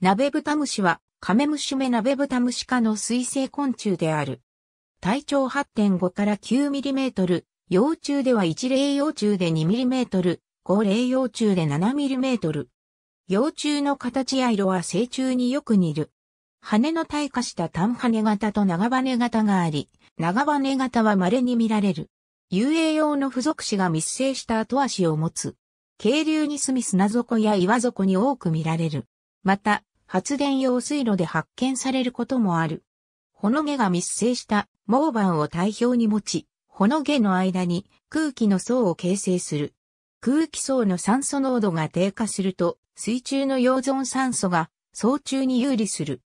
鍋豚虫はカメムシ目鍋豚虫科の水生昆虫である。体長8.5から9ミリメートル、幼虫では1例幼虫で2ミリメートル、5例幼虫で7ミリメートル。幼虫の形や色は成虫によく似る。羽の退化した単羽型と長羽型があり、長羽型は稀に見られる。遊泳用の付属詞が密生した後足を持つ。渓流に住み砂底や岩底に多く見られる。また、発電用水路で発見されることもある。ほの毛が密生した毛板を体表に持ち、ほの毛の間に空気の層を形成する。空気層の酸素濃度が低下すると、水中の溶存酸素が層中に有利する。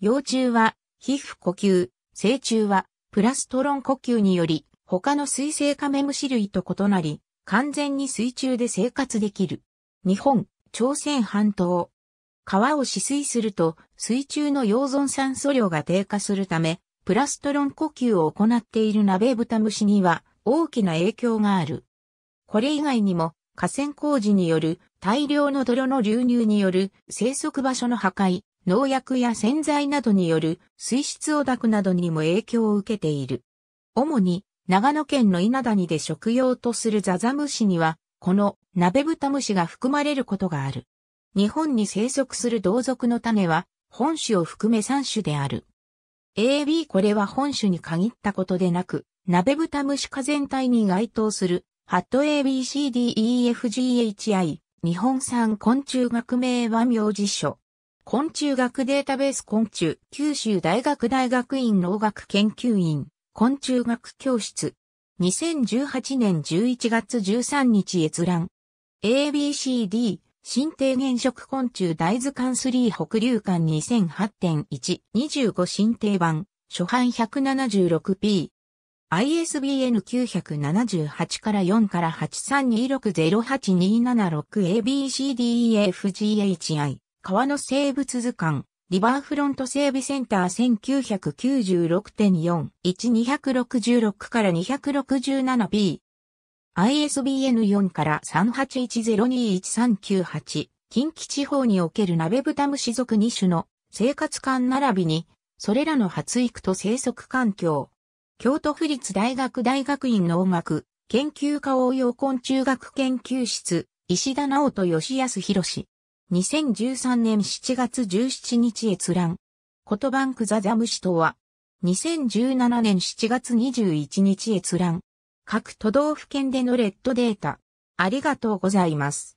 幼虫は皮膚呼吸、成虫はプラストロン呼吸により他の水生カメムシ類と異なり完全に水中で生活できる。日本、朝鮮半島。川を止水すると水中の溶存酸素量が低下するためプラストロン呼吸を行っているナベブタムシには大きな影響がある。これ以外にも河川工事による大量の泥の流入による生息場所の破壊、農薬や洗剤などによる水質汚濁などにも影響を受けている。主に長野県の稲谷で食用とするザザムシには、この鍋豚虫が含まれることがある。日本に生息する同族の種は本種を含め3種である。AB これは本種に限ったことでなく、鍋豚虫科全体に該当する、ハット ABCDEFGHI、日本産昆虫学名和名辞書。昆虫学データベース昆虫、九州大学大学院農学研究院、昆虫学教室。2018年11月13日閲覧。ABCD、新低原色昆虫大図鑑3北流館2008.1 25新定版初版 176p ISBN 978から4から 8326-08276ABCDEFGHI 川の生物図鑑リバーフロント整備センター1996.41266から 267p ISBN4 から381021398、近畿地方における鍋豚虫属2種の生活感並びに、それらの発育と生息環境。京都府立大学大学院農学、研究科応用昆虫学研究室、石田直人義康博2013年7月17日閲覧。言葉んくざざムしとは、2017年7月21日閲覧。各都道府県でのレッドデータ。ありがとうございます。